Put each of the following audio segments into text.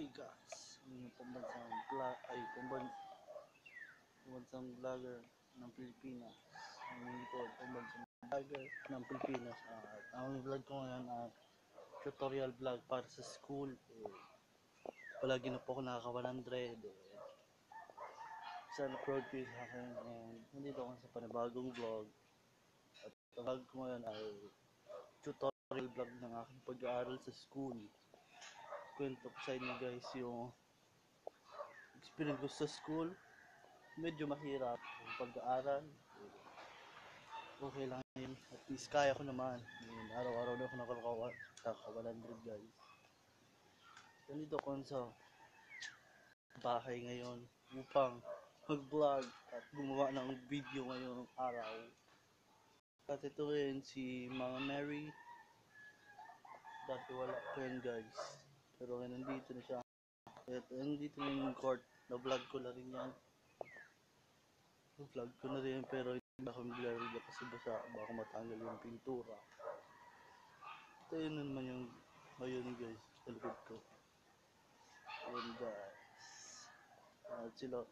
Hey guys, yung pambansang vlog, ay pamban, pambansang vlogger ng Pilipinas. Ang hindi ko, pambansang vlogger ng Pilipinas. At ang vlog ko ngayon ay tutorial vlog para sa school. Eh, palagi na po ako nakaka 100. Eh, sana proud kayo sa akin. And nandito ako sa panibagong vlog. At ang vlog ko ngayon ay tutorial vlog ng aking pag-aaral sa school kwento ko sa inyo guys yung experience ko sa school. Medyo mahirap yung pag-aaral. Okay lang yun. At least kaya ko naman. Yun, araw-araw na ako nakakawa nakaka 100 guys. Ganito ko sa bahay ngayon upang mag-vlog at gumawa ng video ngayong araw. At ito rin si Mama Mary. Dati wala pa yan guys pero ngayon nandito na siya. At nandito na yung court. Na-vlog ko na rin yan. Na-vlog ko na rin pero hindi ako maglalagay kasi basa baka matanggal yung pintura. Ito yun naman yung ngayon guys. Sa ko. Ayan guys. At sila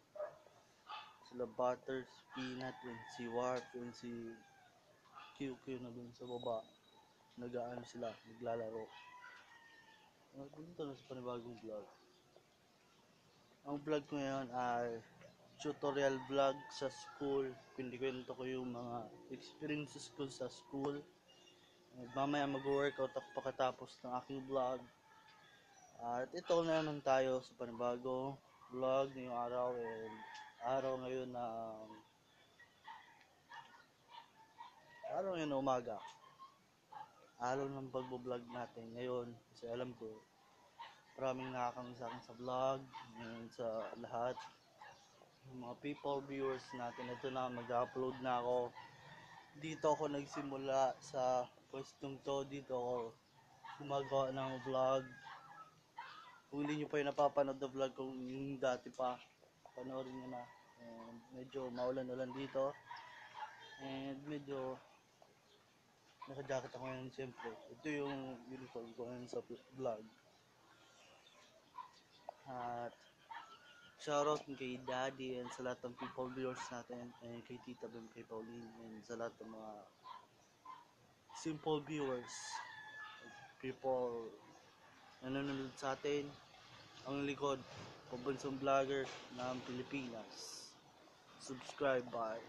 sila Butters, Peanut, and si Warp, and si QQ na dun sa baba. Nag-aano sila, naglalaro. Nagpunta na sa panibagong vlog. Ang vlog ko ngayon ay tutorial vlog sa school. Kwento ko yung mga experiences ko sa school. At mamaya mag-workout ako pagkatapos ng aking vlog. At ito na naman tayo sa panibagong vlog ngayong araw. And araw ngayon na araw ngayon na umaga araw ng pagbo-vlog natin ngayon. Kasi alam ko maraming nakakamiss sa akin sa vlog and sa lahat. Yung mga people viewers natin ito na mag-upload na ako. Dito ako nagsimula sa pwestong to. Dito ako gumagawa ng vlog. Kung hindi nyo pa yung napapanood na vlog kung yung dati pa panoorin nyo na. And medyo maulan-ulan dito. And medyo naka-jacket ako ngayon siyempre. Ito yung uniform ko ngayon sa vlog. At shoutout kay Daddy and sa lahat ng people viewers natin and kay Tita Bem, kay Pauline and sa lahat ng mga simple viewers people na nanonood sa atin ang likod pabansang vlogger ng Pilipinas subscribe by